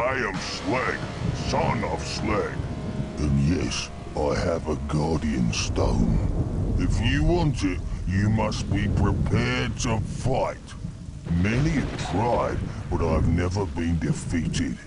I am Slag, son of Slag. And yes, I have a Guardian Stone. If you want it, you must be prepared to fight. Many have tried, but I've never been defeated.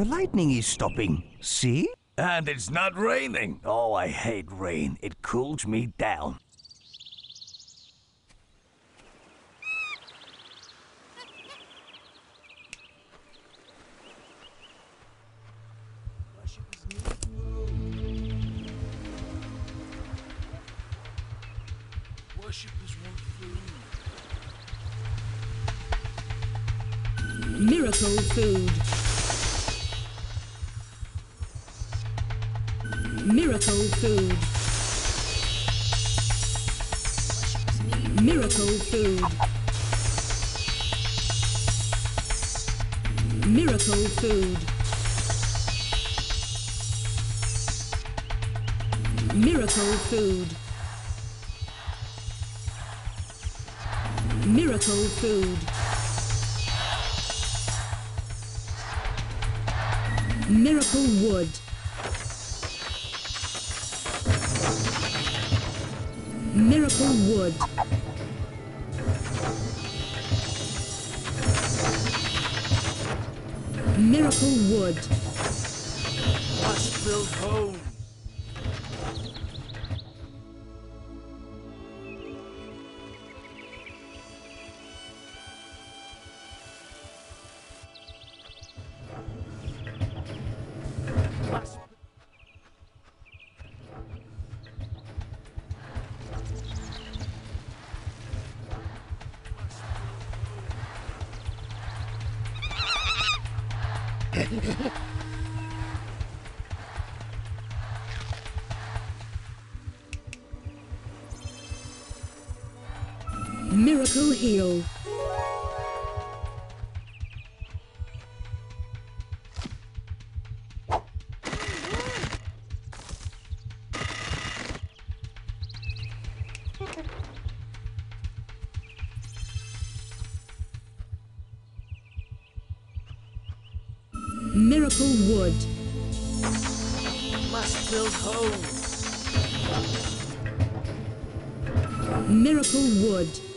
The lightning is stopping. See? And it's not raining. Oh, I hate rain. It cools me down. Worshippers want food. Miracle food. heal. Miracle Wood. Must build home. Miracle Wood.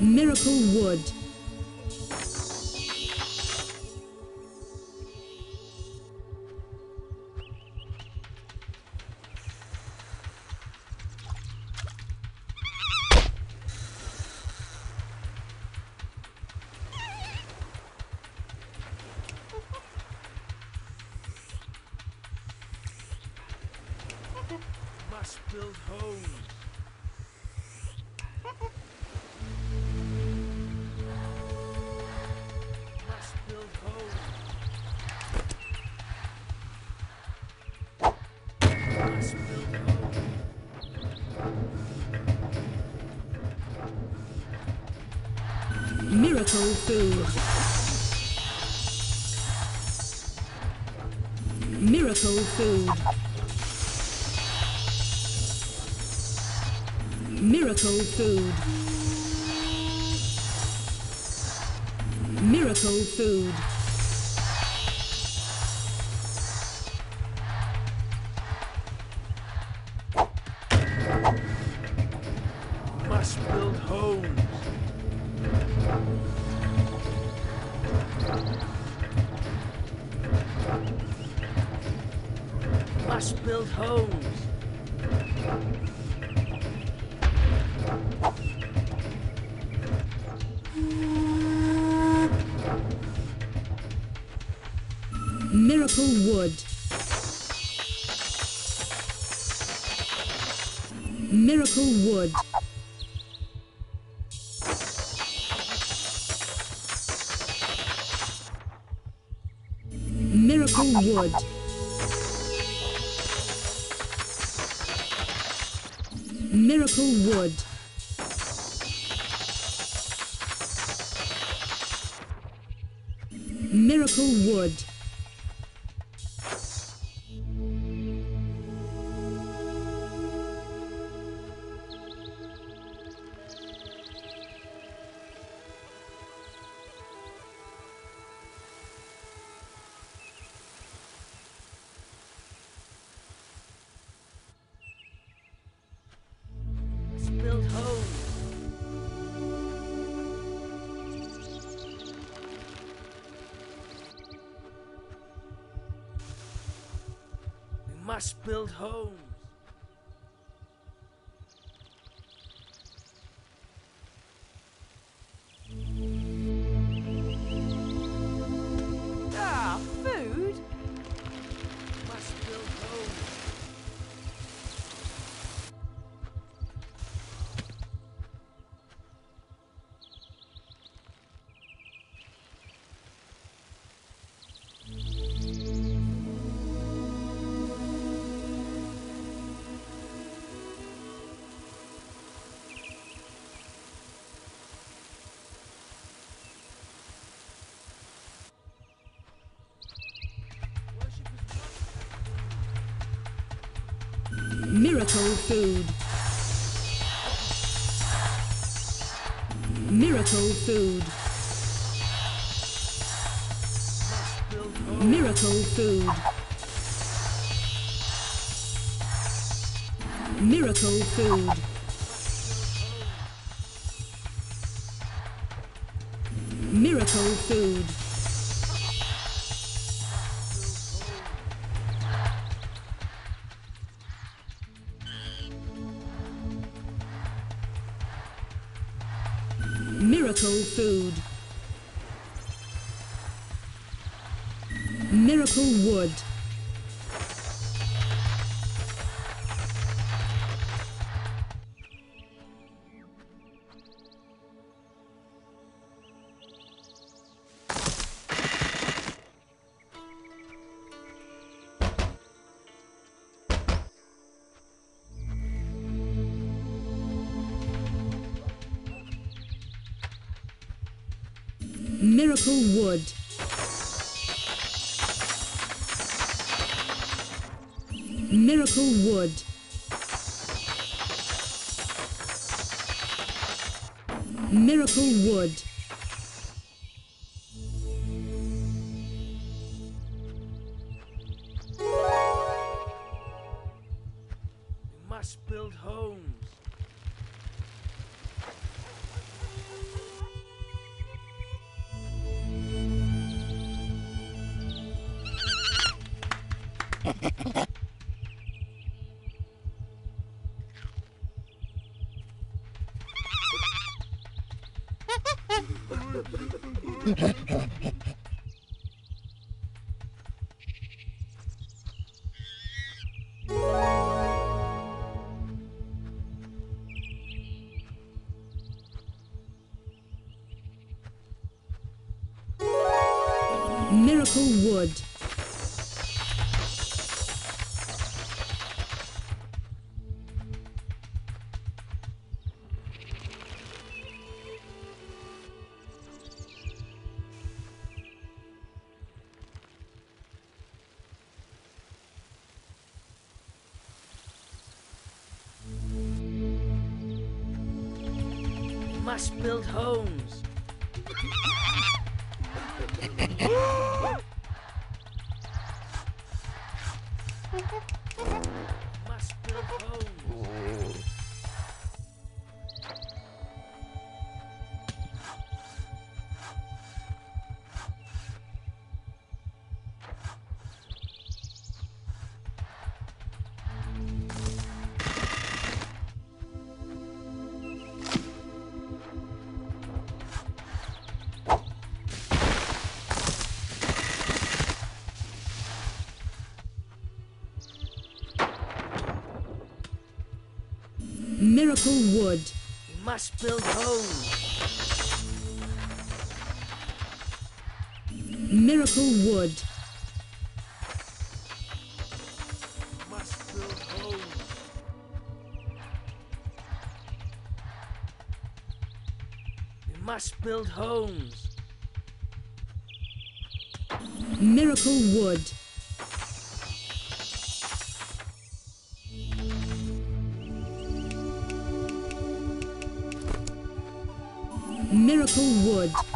Miracle Wood. food. miracle wood. Miracle wood. Miracle wood. must build home. Miracle food. Miracle food. Miracle food. Miracle food. Miracle food. Build homes. must build homes. Miracle wood. We must build homes. Miracle wood. Must build homes. Must build homes. Miracle wood. Miracle wood.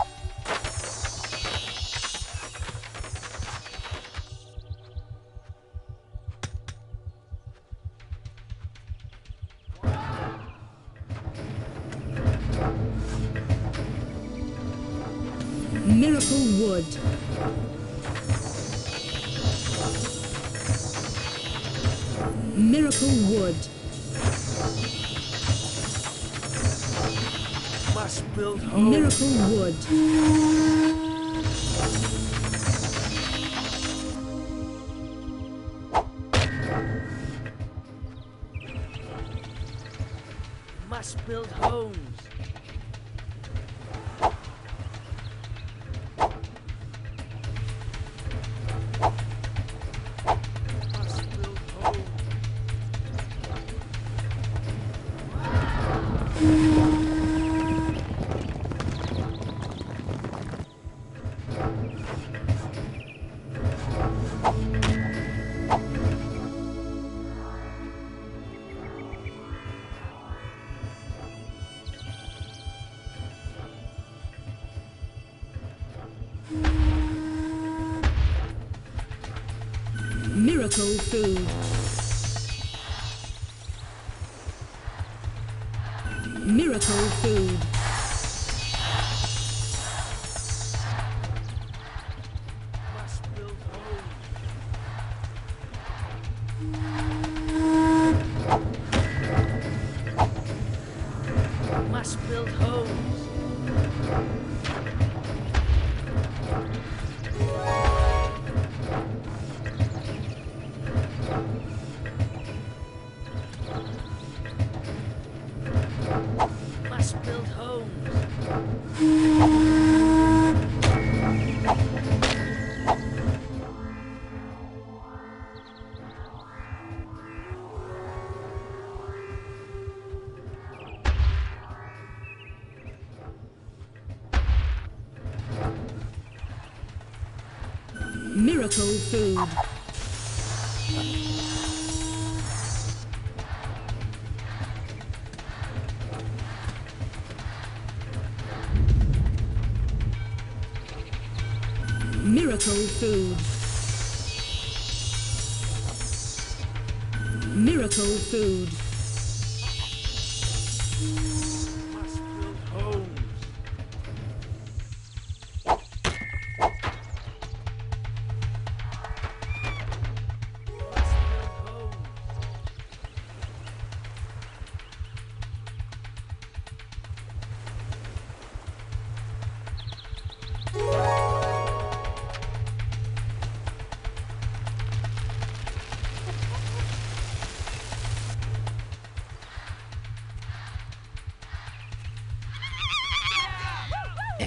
Build food. food.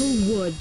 Hazel Wood.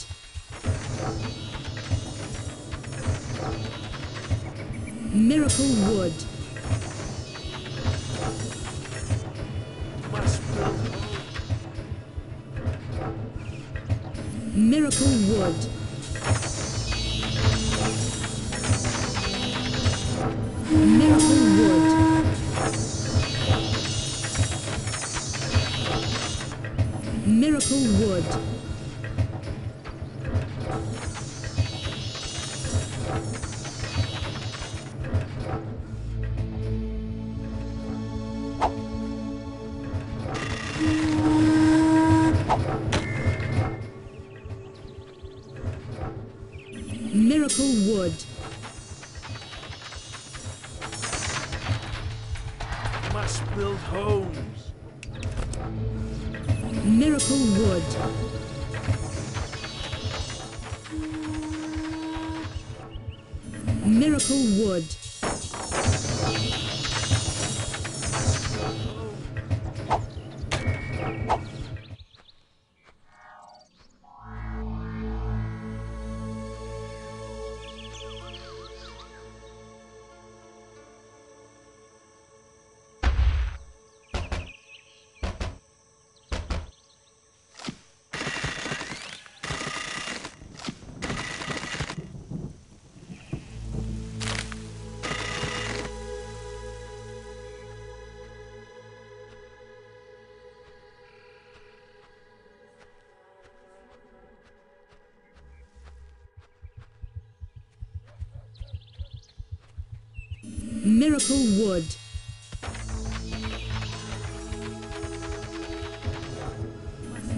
Miracle Wood.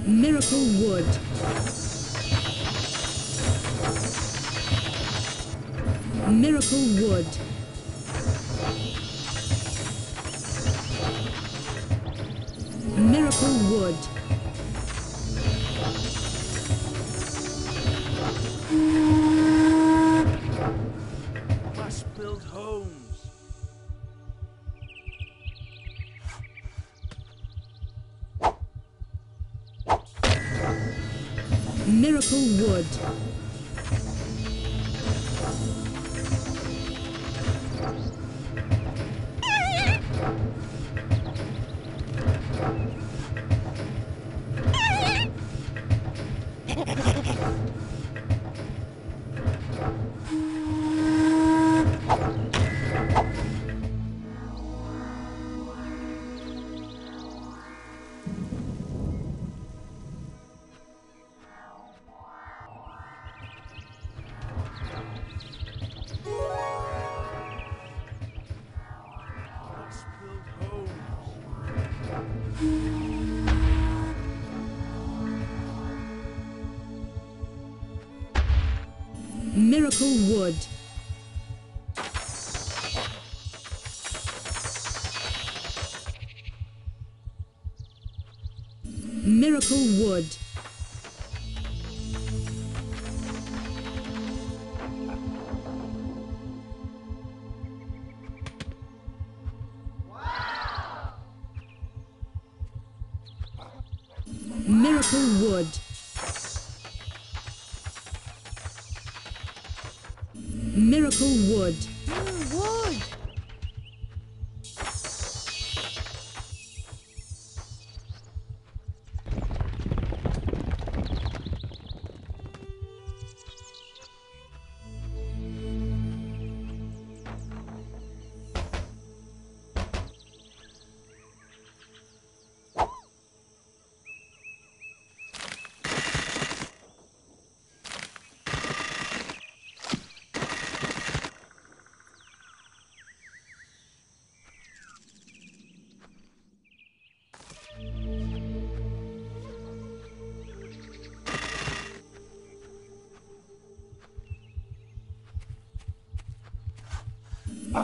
Miracle Wood. Miracle Wood. Miracle Wood. Miracle Wood. Miracle Wood.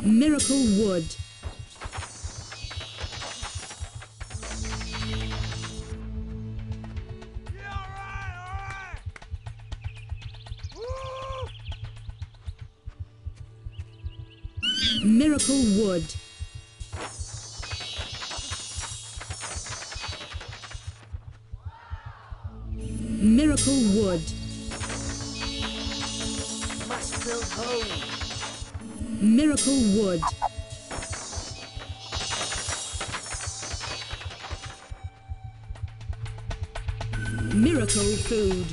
Miracle Wood. Miracle Wood. food.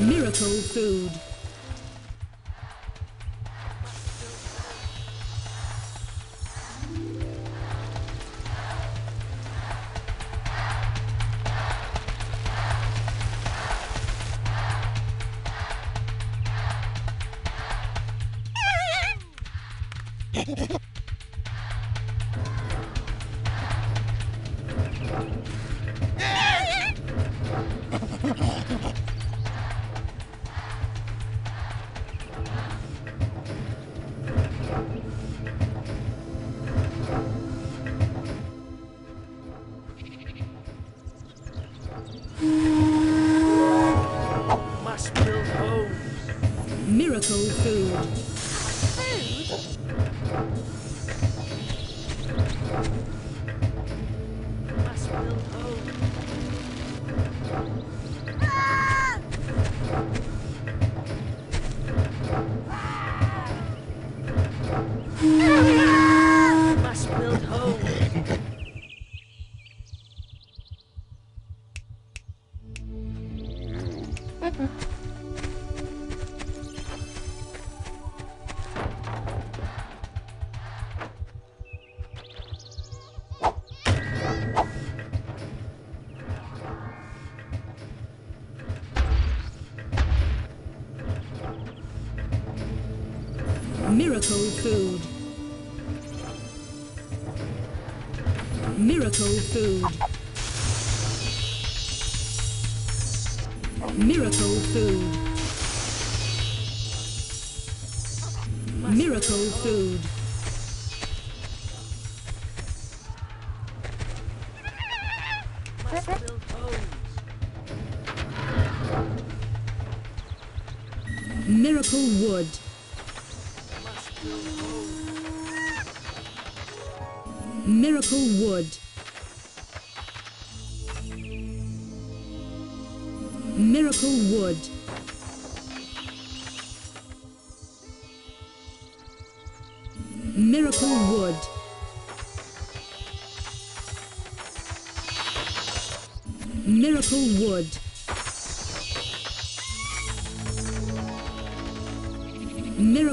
Miracle food.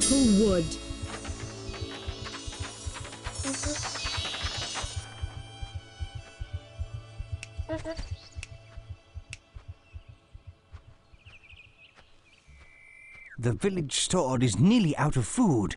The village store is nearly out of food.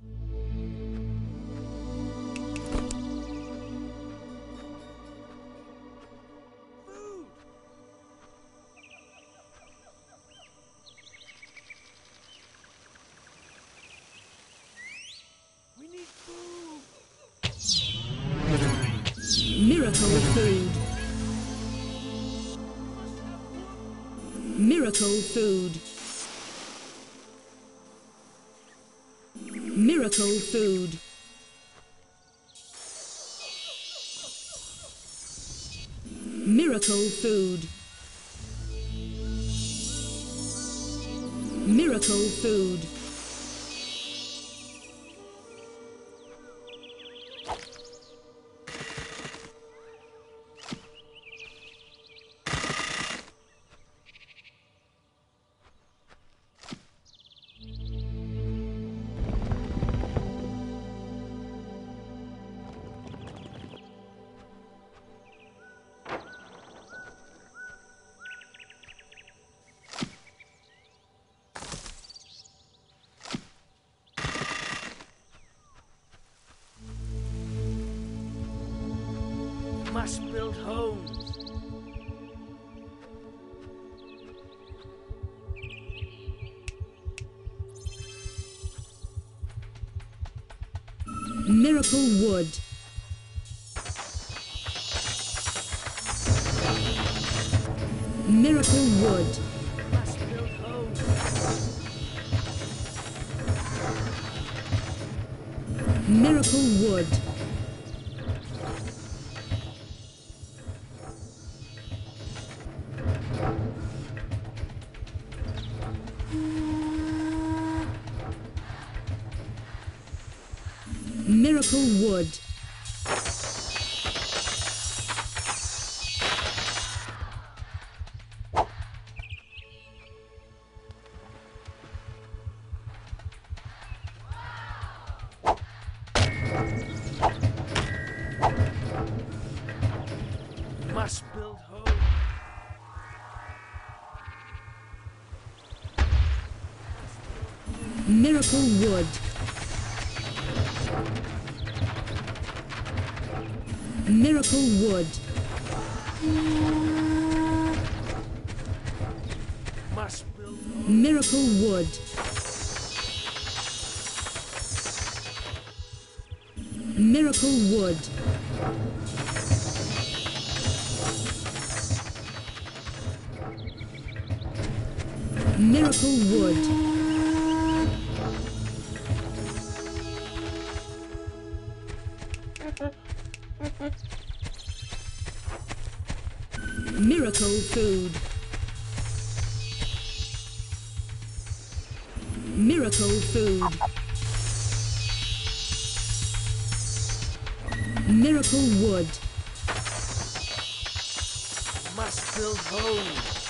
Must build homes. Miracle wood. Miracle wood. Miracle wood. Miracle wood. Miracle wood. Miracle wood. Food. Miracle wood. Must build.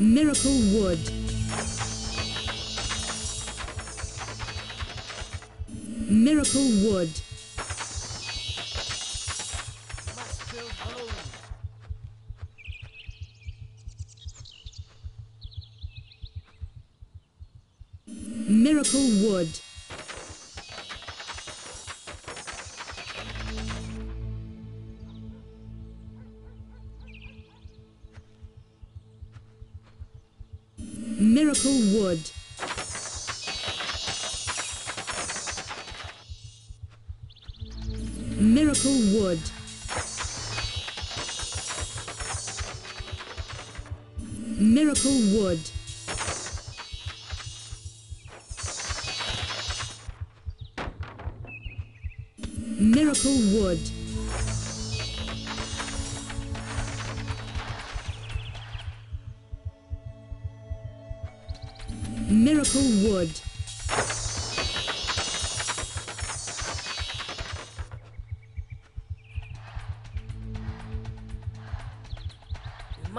Miracle wood. who would.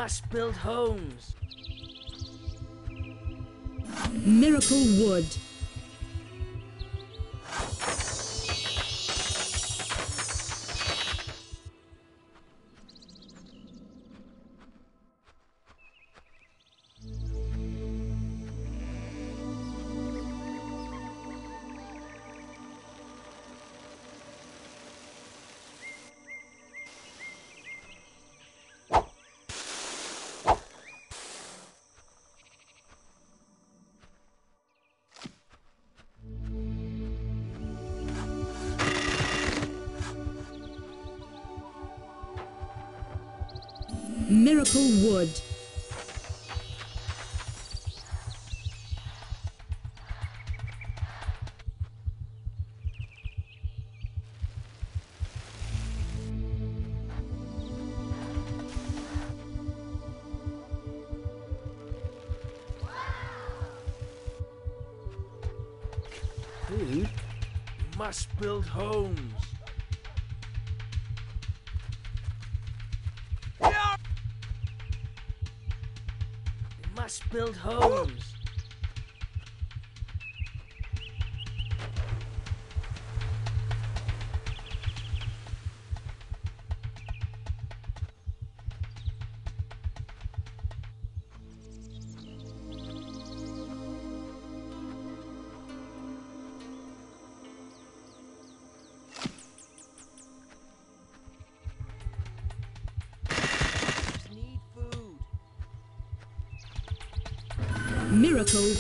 must build homes. Miracle Wood. Miracle Wood. Who must build homes. build homes.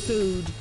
food.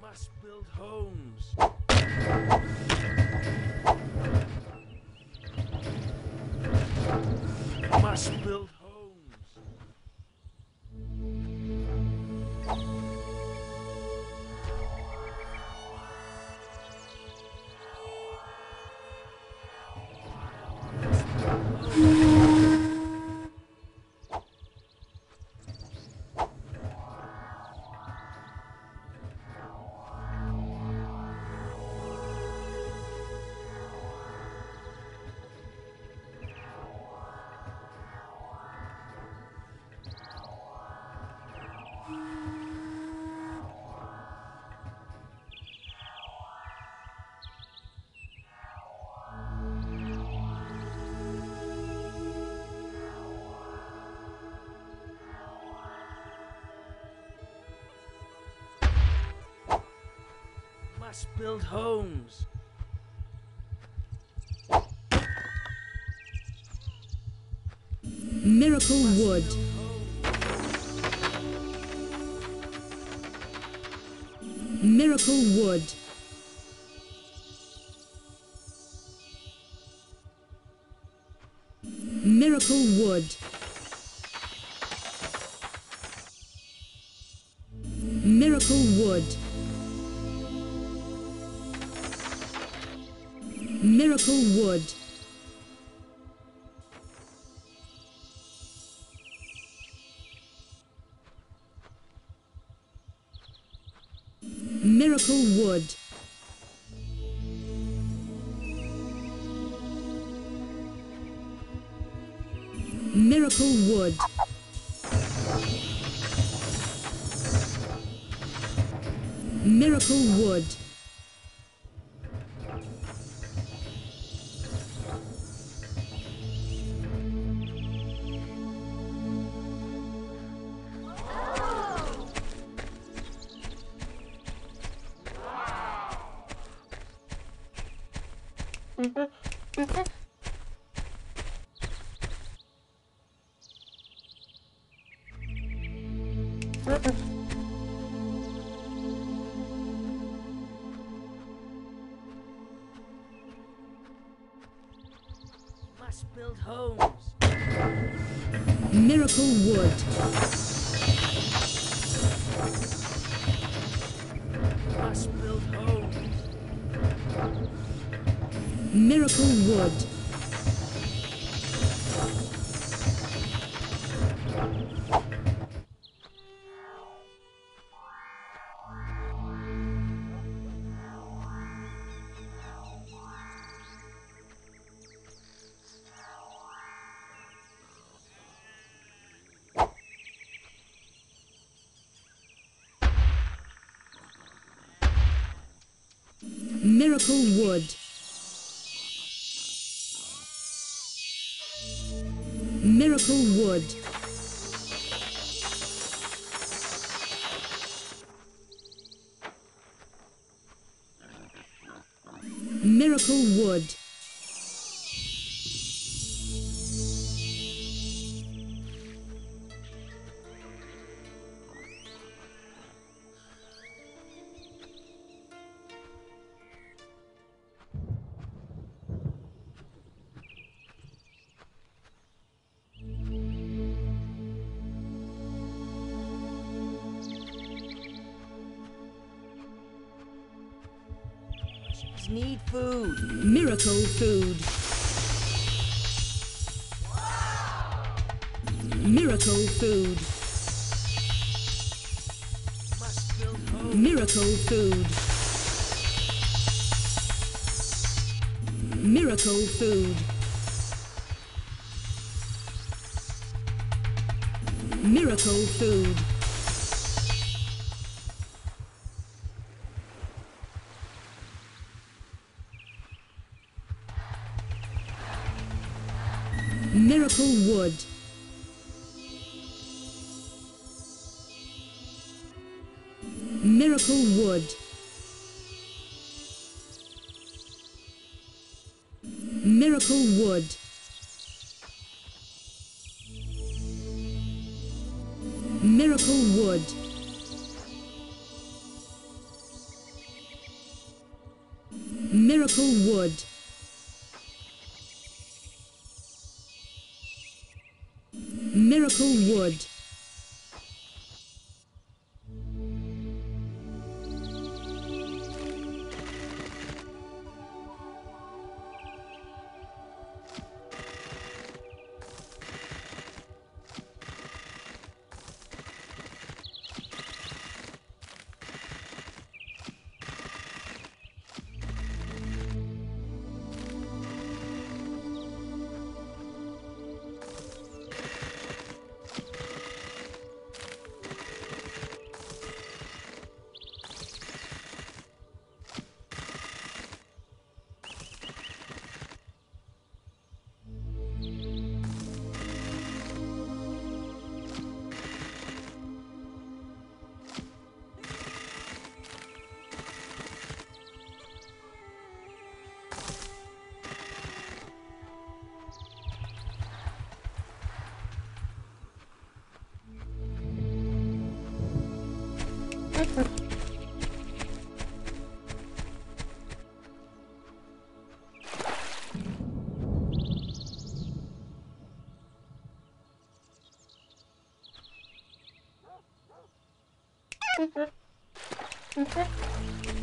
Must build homes. Must build Must build homes. Miracle Wood. Miracle Wood. Miracle Wood. Miracle Wood. Miracle Wood. Miracle Wood. Miracle Wood. Miracle Wood. Homes. Miracle Wood. Must build homes. Miracle Wood. Miracle Wood. Miracle Wood. Miracle Wood. Food. Miracle Food. Miracle Food. Miracle Food. Miracle Food. Miracle Food.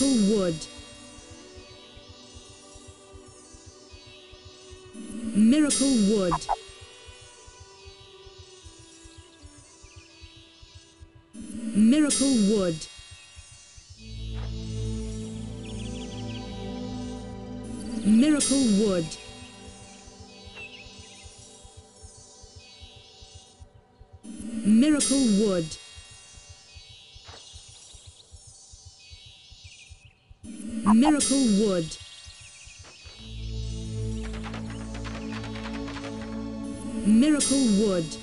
Miracle Wood. Miracle Wood. Miracle Wood. Miracle Wood. Miracle Wood. Miracle Wood. Miracle Wood.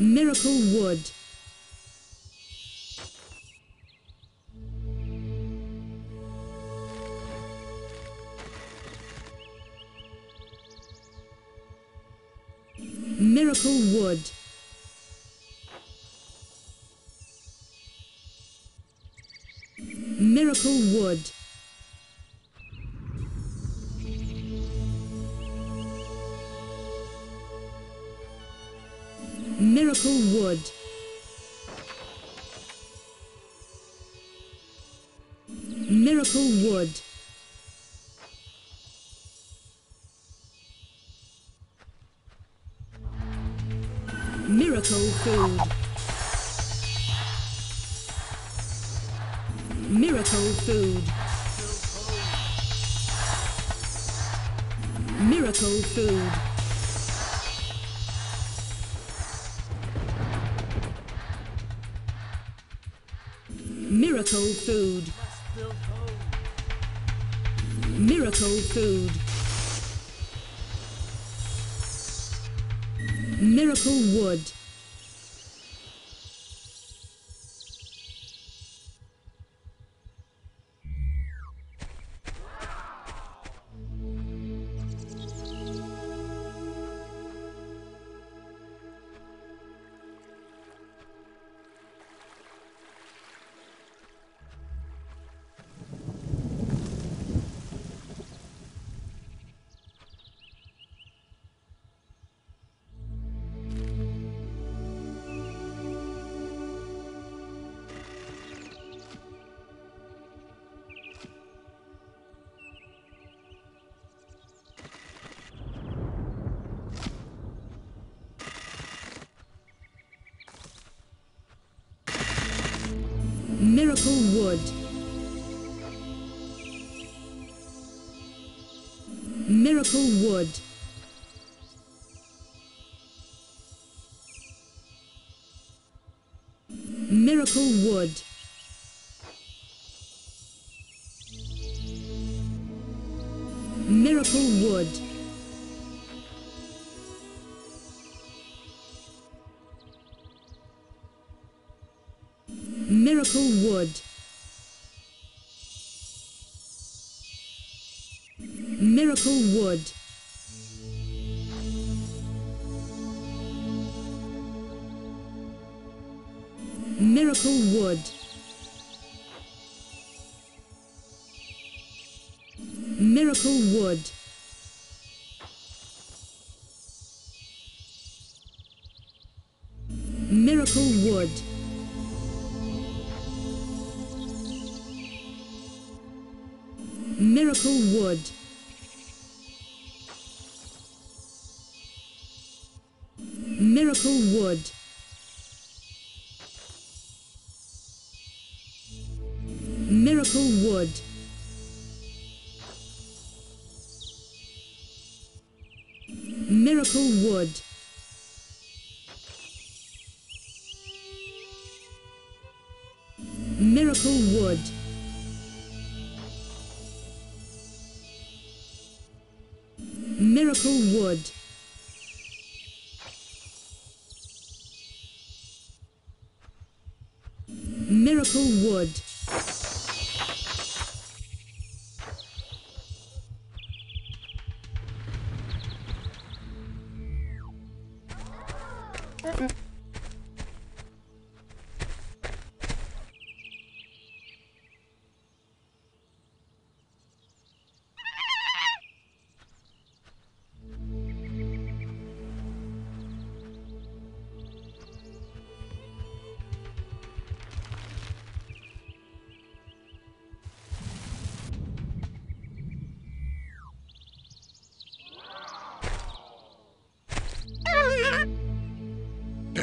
Miracle Wood. Miracle Wood. Miracle Wood. Miracle Wood. Food. Miracle Wood. Miracle Wood. Miracle Wood. Miracle Wood. Miracle Wood. Miracle Wood. Miracle Wood. Miracle Wood. Miracle Wood. Miracle Wood. Miracle Wood. Miracle Wood. who wood. Miracle Wood.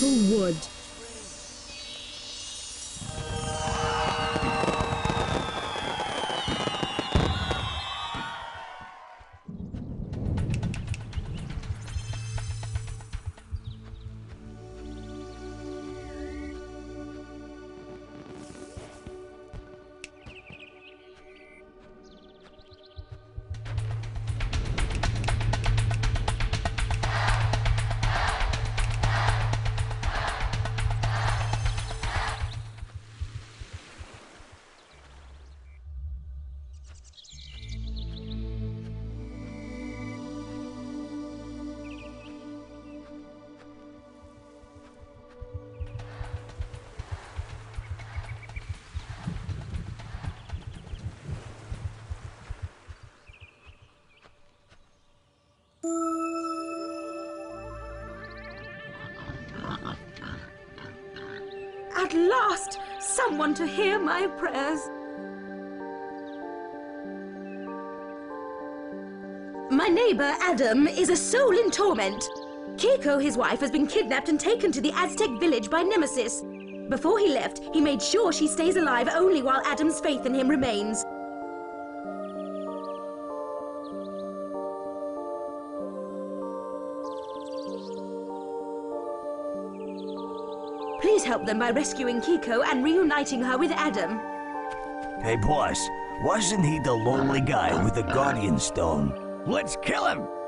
Who would? At last, someone to hear my prayers. My neighbor, Adam, is a soul in torment. Keiko, his wife, has been kidnapped and taken to the Aztec village by Nemesis. Before he left, he made sure she stays alive only while Adam's faith in him remains. Help them by rescuing Kiko and reuniting her with Adam. Hey, boss, wasn't he the lonely guy with the Guardian Stone? Let's kill him!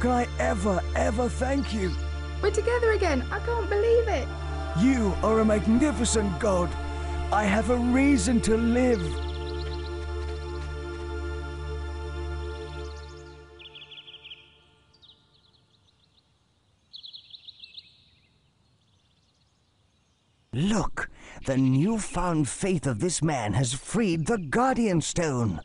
Can I ever, ever thank you? We're together again. I can't believe it. You are a magnificent god. I have a reason to live. Look, the newfound faith of this man has freed the Guardian Stone.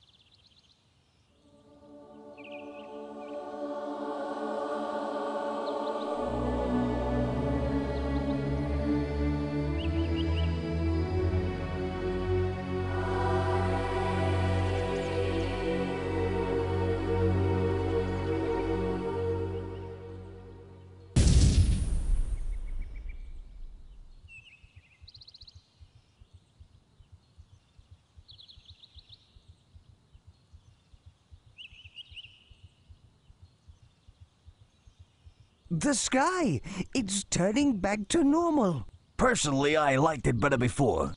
The sky! It's turning back to normal. Personally, I liked it better before.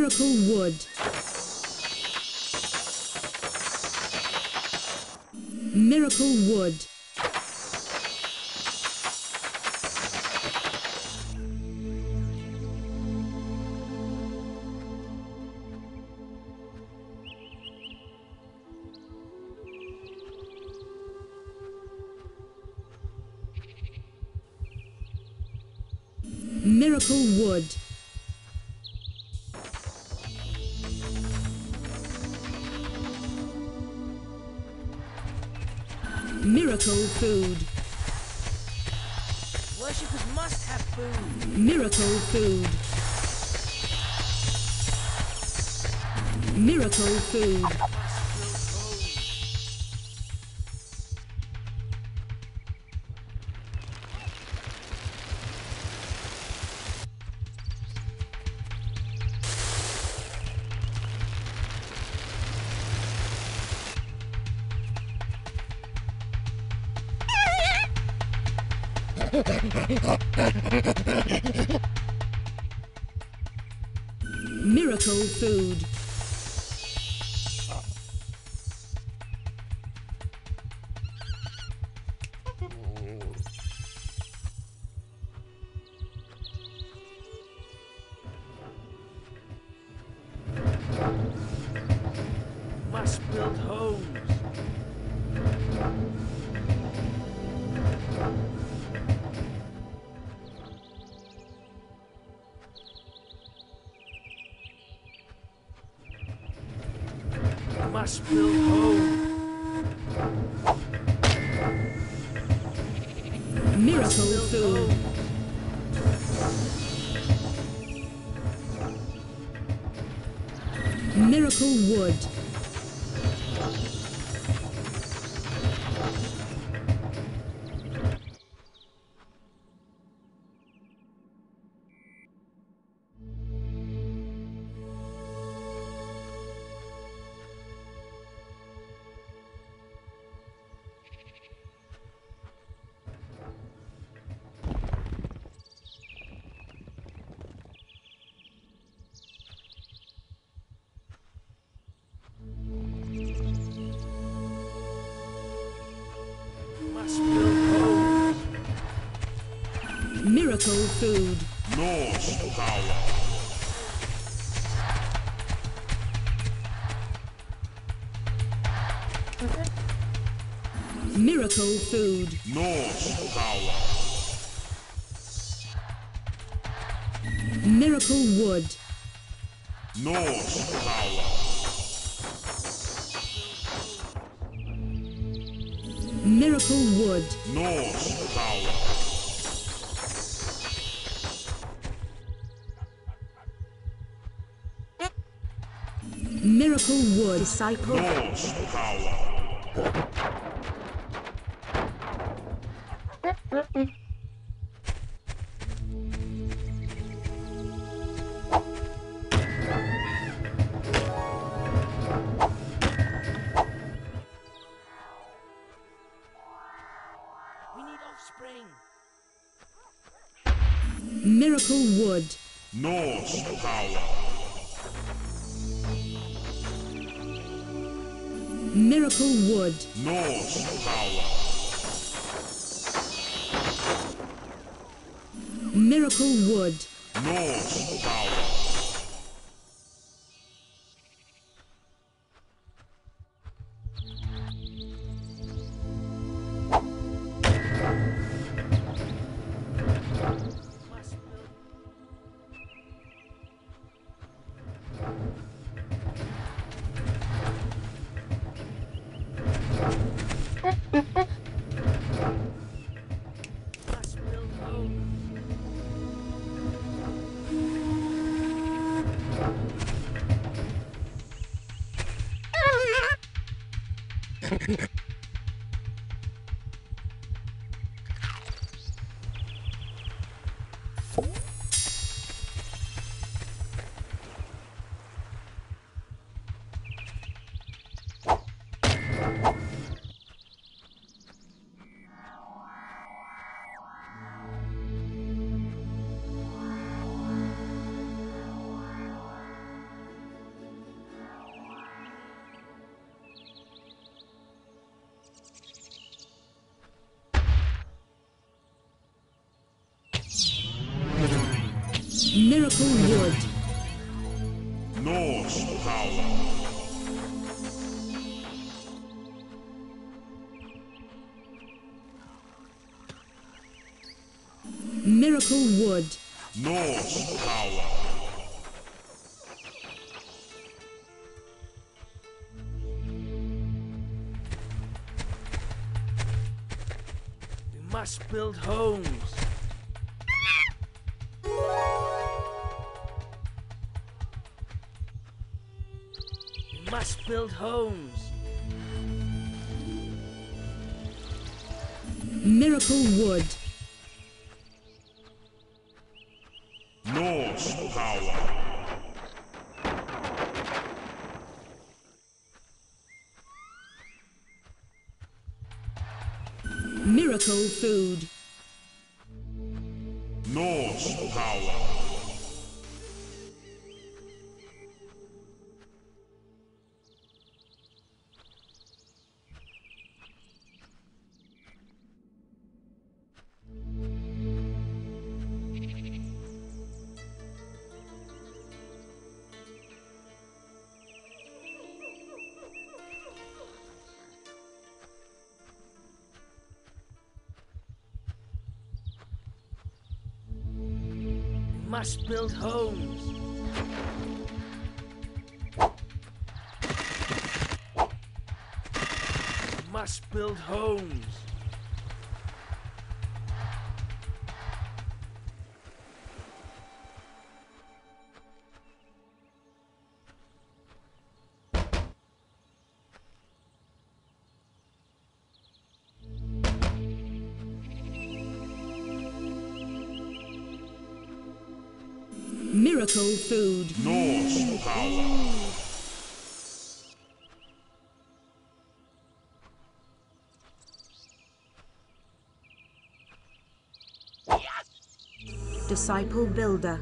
Miracle Wood. Miracle Wood. Food. Miracle Food. Norse power. Miracle Food. Norse power. Miracle Wood. Norse power. Miracle Wood. Norse power. Miracle Wood. Disciple. Norse power. We need offspring. Miracle Wood. Norse power. Miracle Wood. Norse power. Miracle Wood. Norse power. Miracle Wood. Norse power. We must build homes. Build homes. Miracle Wood. Norse power. Miracle Food. Must build homes. Must build homes. Disciple Builder.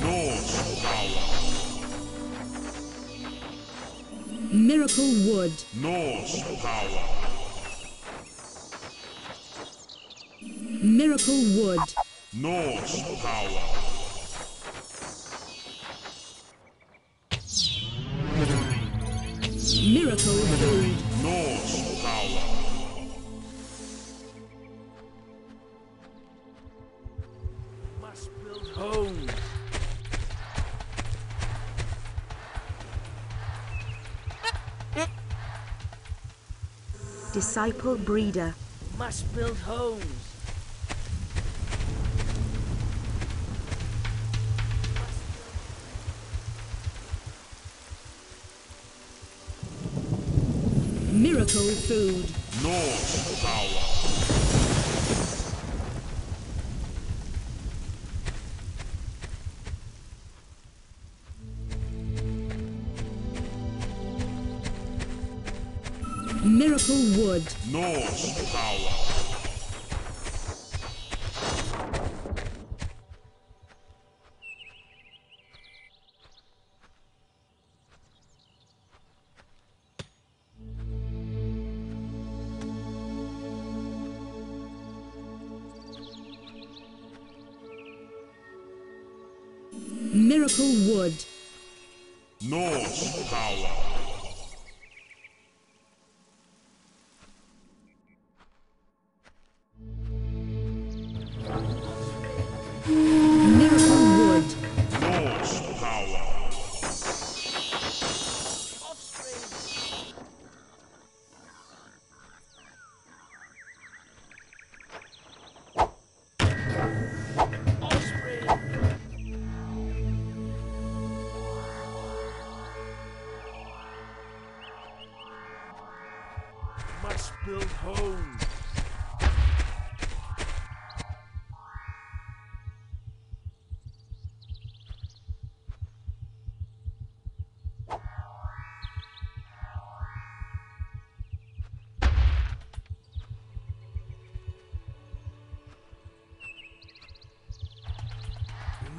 Norse power. Miracle Wood. Norse power. Miracle Wood. Norse power. Disciple breeder. Must build homes. Miracle Food. Norse power. Miracle Wood. Norse power.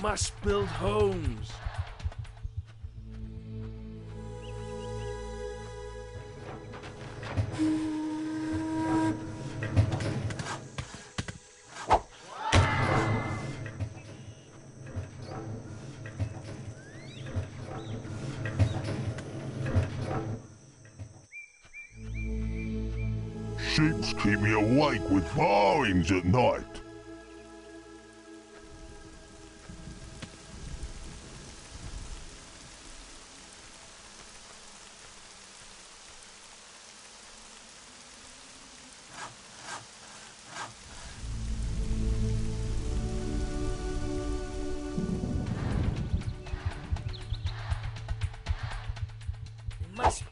Must build homes. Sheeps keep me awake with farrings at night.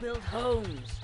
Build homes.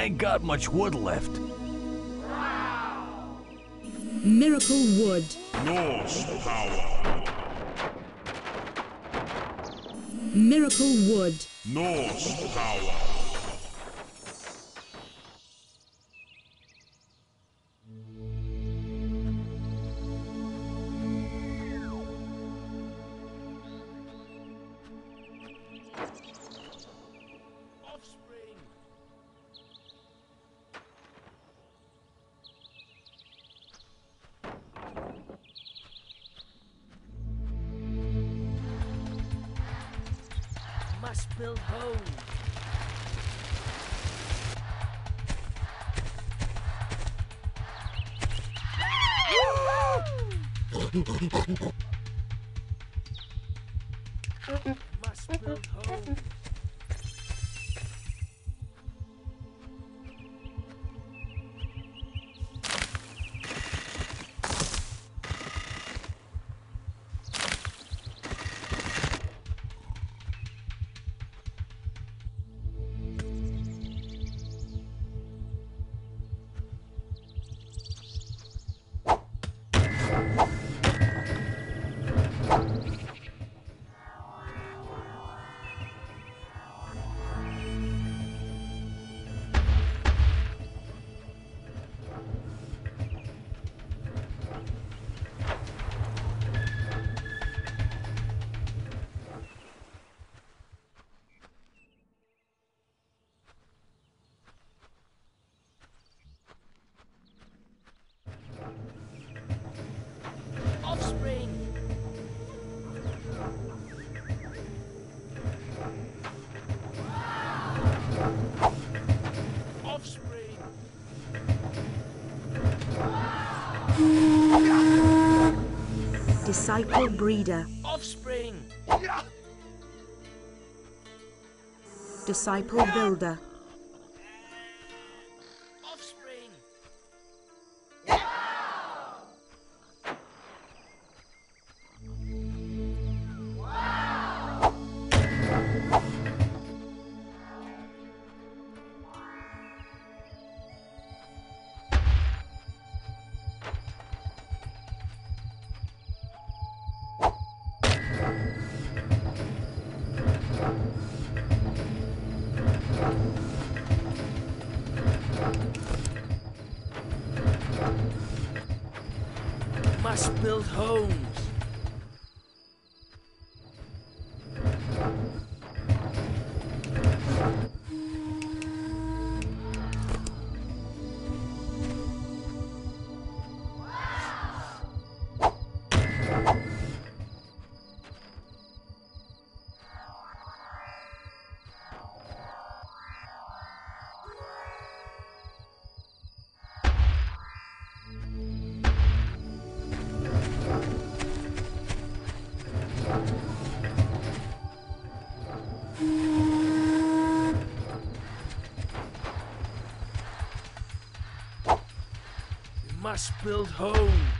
Ain't got much wood left. Miracle Wood. Norse power. Miracle Wood. Norse power. Disciple breeder. Offspring. Disciple builder. Must build homes.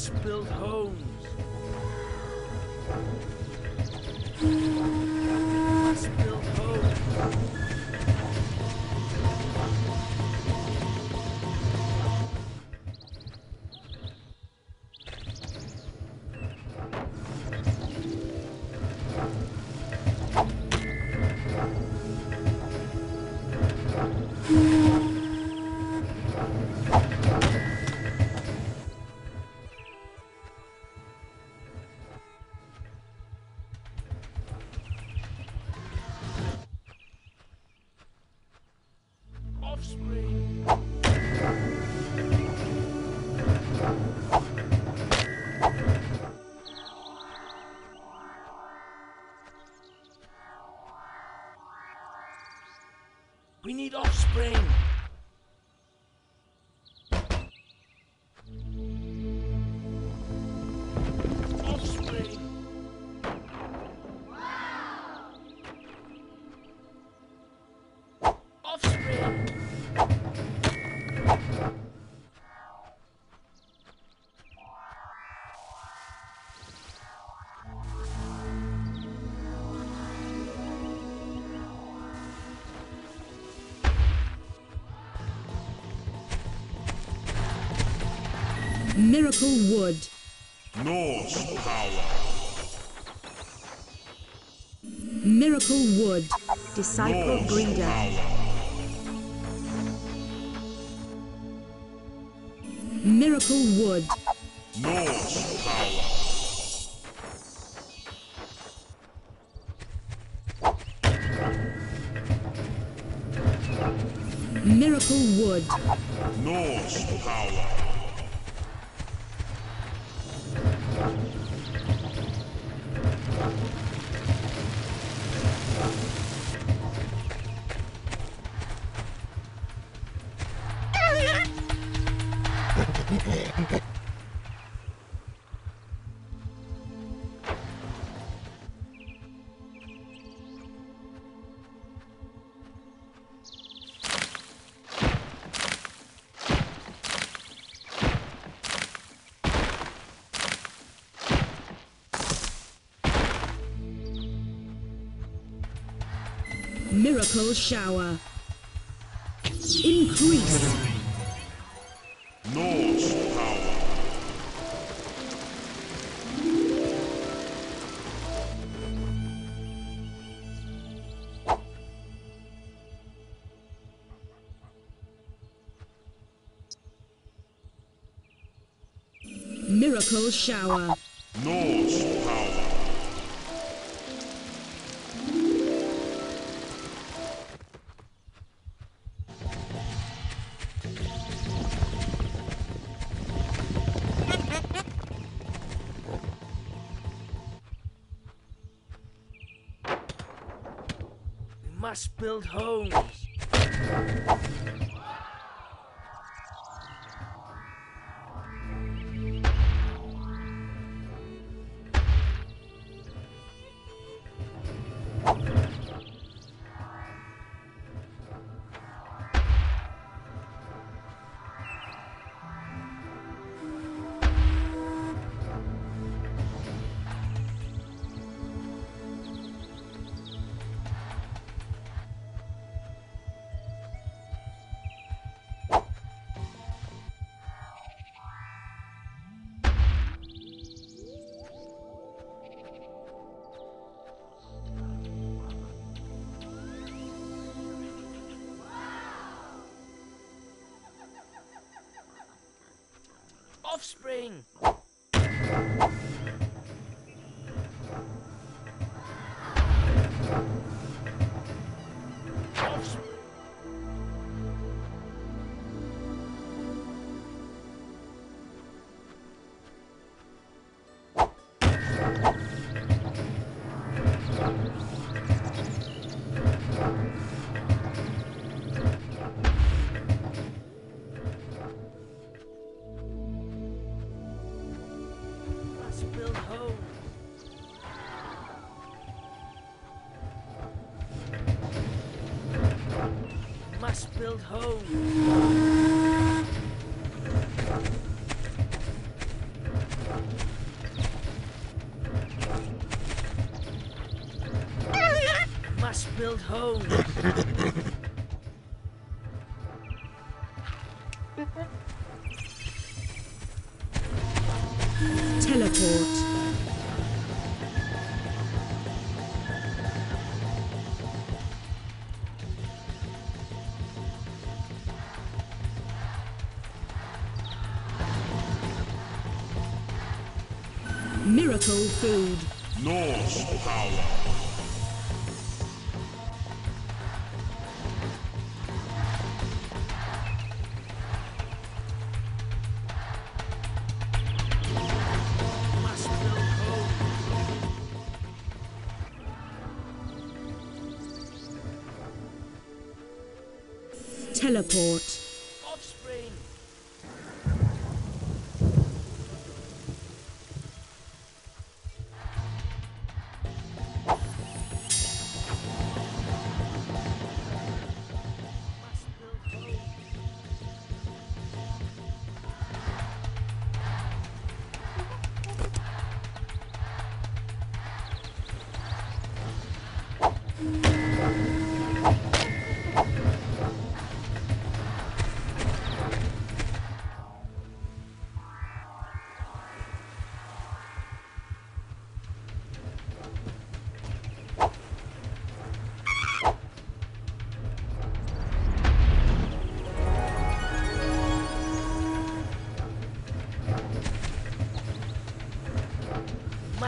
Must build homes. Miracle Wood. Norse power. Miracle Wood. Disciple Norse breeder. power. Miracle Shower. Increase. Norse power. Miracle Shower. Must build homes. Offspring. build homes. Must build homes. Teleport.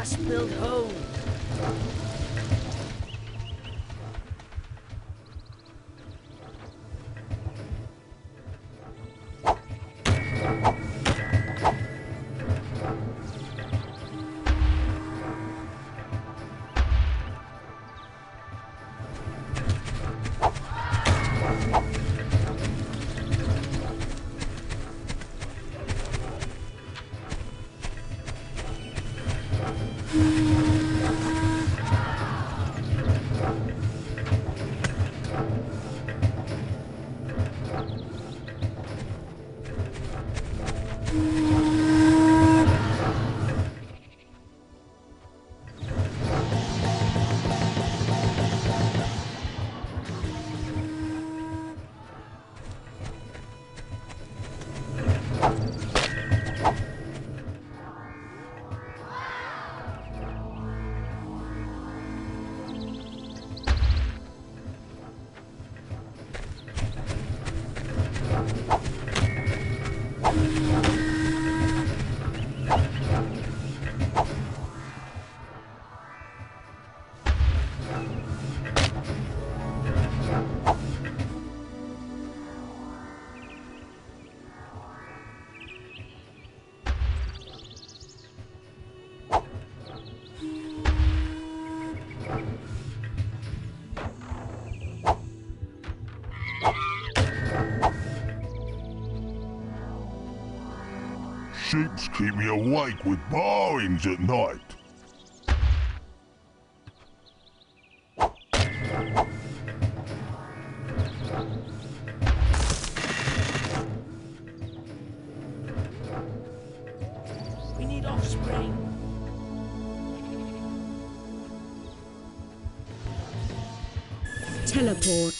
Must build homes. Sheeps keep me awake with barins at night. We need offspring. Teleport.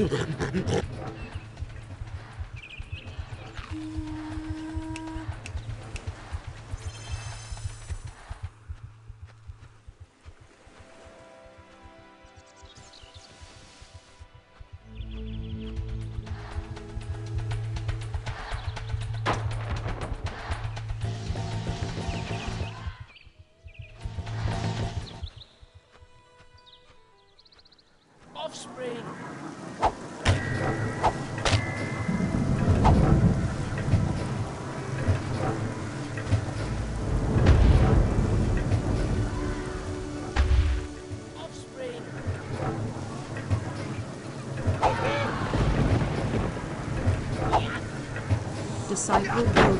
んっ! Disciple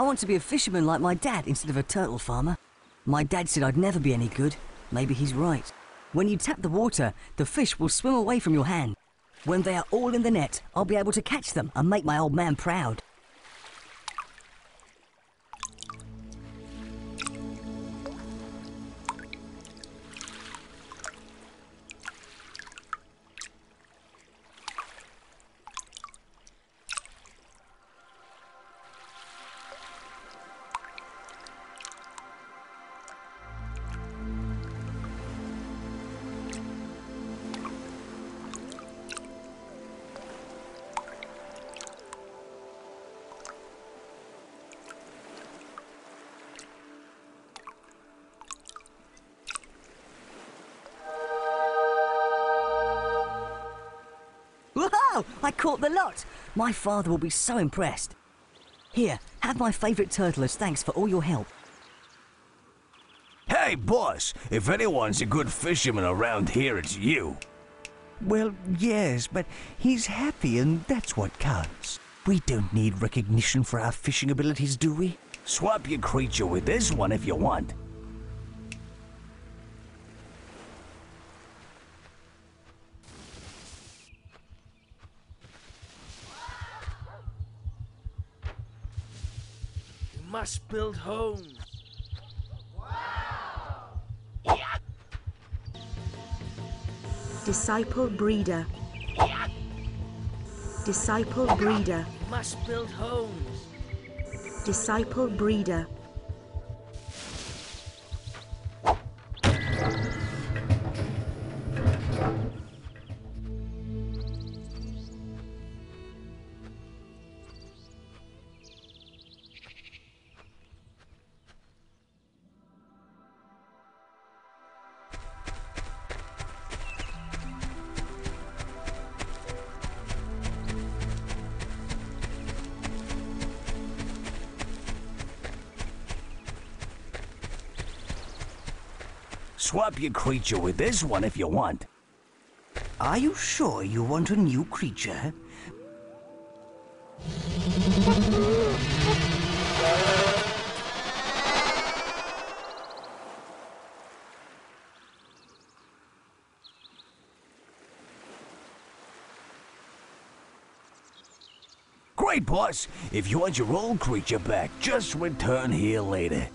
I want to be a fisherman like my dad instead of a turtle farmer. My dad said I'd never be any good. Maybe he's right. When you tap the water, the fish will swim away from your hand. When they are all in the net, I'll be able to catch them and make my old man proud. I the lot! My father will be so impressed. Here, have my favourite turtle as thanks for all your help. Hey, boss, if anyone's a good fisherman around here, it's you. Well, yes, but he's happy and that's what counts. We don't need recognition for our fishing abilities, do we? Swap your creature with this one if you want. Must build homes. Disciple Breeder. Disciple Breeder. Must build homes. Disciple Breeder. Swap your creature with this one if you want. Are you sure you want a new creature? Great, boss. If you want your old creature back, just return here later.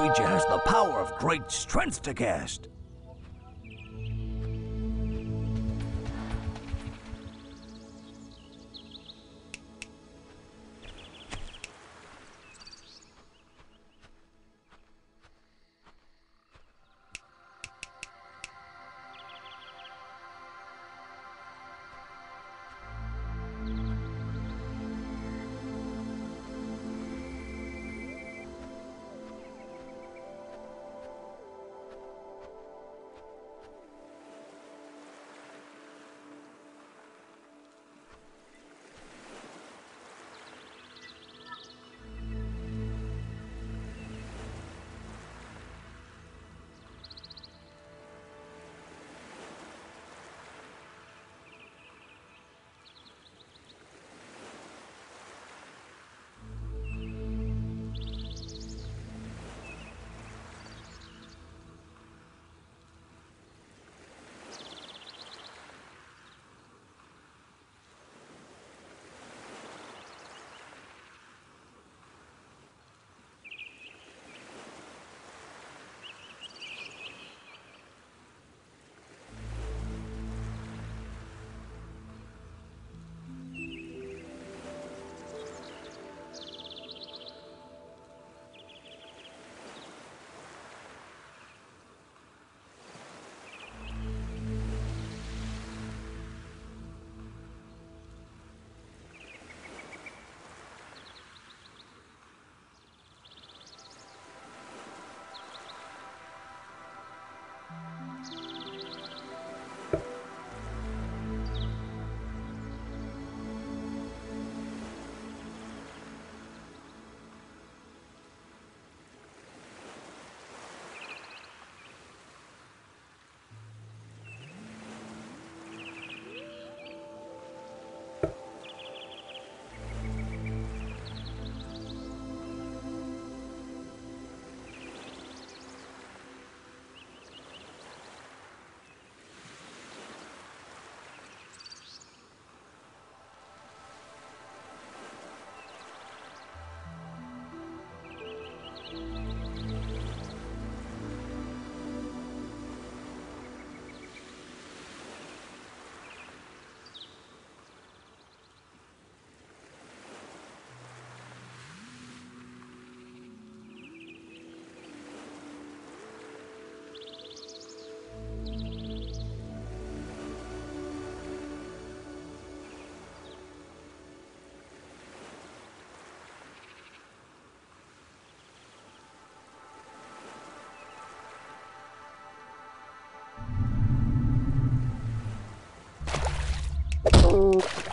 Creature has the power of great strength to cast. Tchau.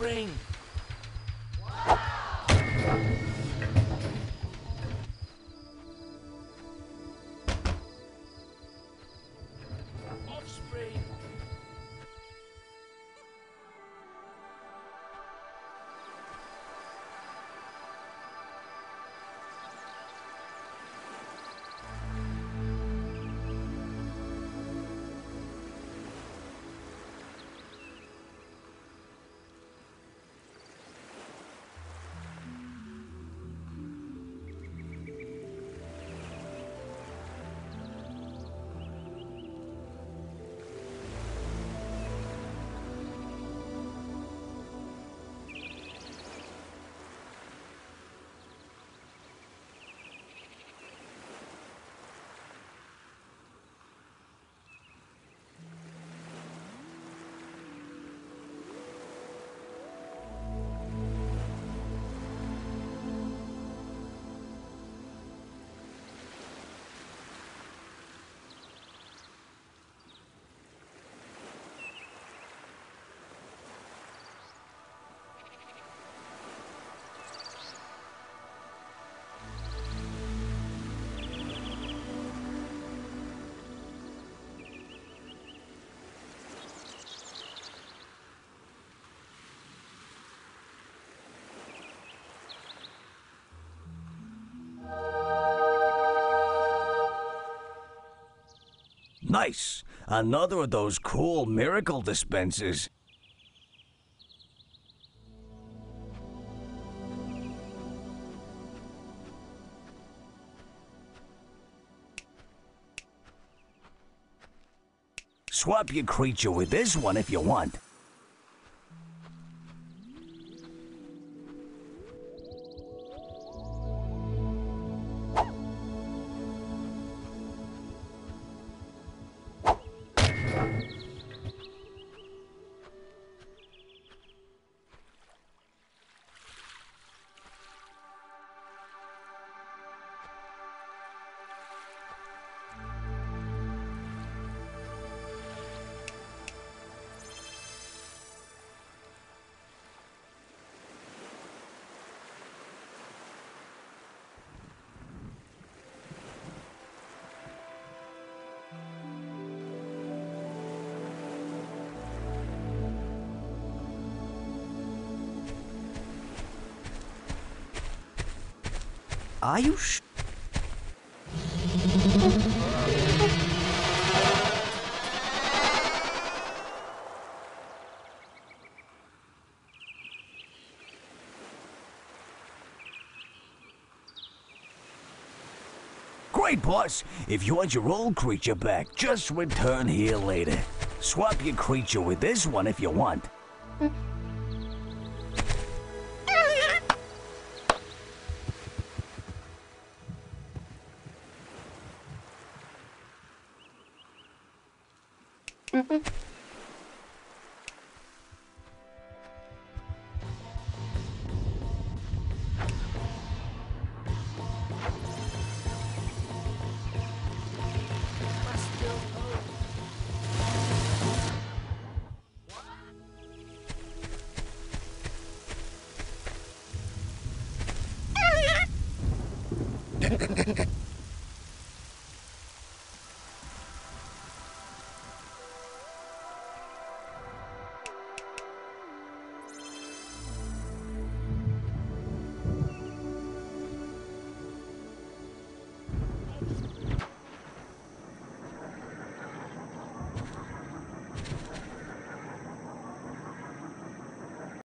Need Nice. Another of those cool miracle dispensers. Swap your creature with this one if you want. Are you sh- Great, boss. If you want your old creature back, just return here later. Swap your creature with this one if you want.